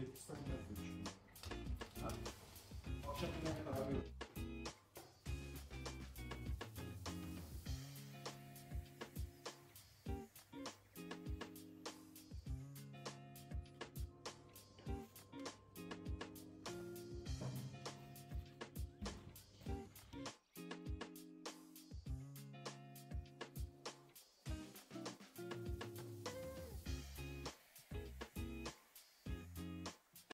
Hepsi standart ölçü.